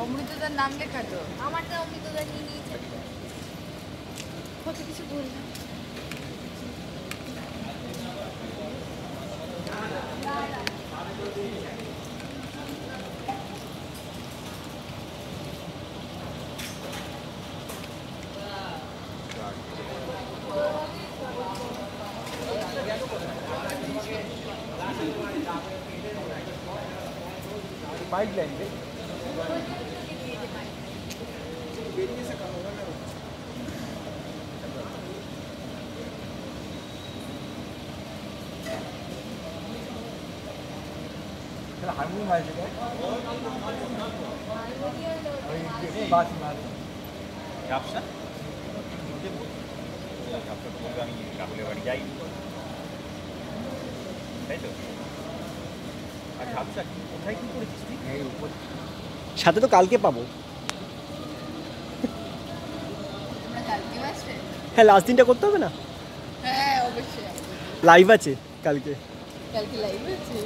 অমৃতদার নাম লেখা তো? আমারটা অমৃতদা নিয়ে নিয়েছে কত কিছু বললাম। পাইপ লাইন হারমোনিয়াম আছে ওই বাস মার ঝাপসা ঝাপসা তো বলবে আমি রাহুলের বাড়ি যাই তাই তো আর ঝাপসা কি কোথায় কি করেছিস তুই এই উপর সাথে তো কালকে পাবো। হ্যাঁ লাস্ট দিনটা করতে হবে না? হ্যাঁ লাইভ আছে কালকে। কালকে লাইভ আছে।